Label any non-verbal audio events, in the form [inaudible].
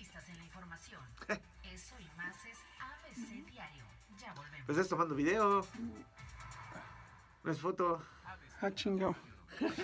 especialistas en la información. [laughs] Eso y más es ABC Diario. Ya volvemos. Pues estás tomando video. No es foto. Ah, chingado. [laughs]